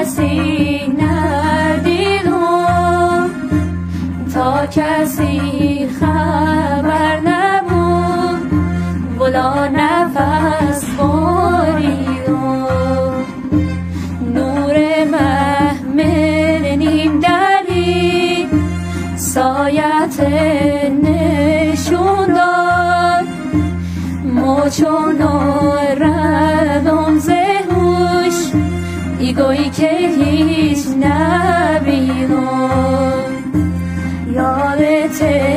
کسی ندیدم تا کسی خبر نبود. ولا نفس بریدم نور محمل نیم دلی سایت نشون داد. مچون و دوی که هیچ نبینم. یادته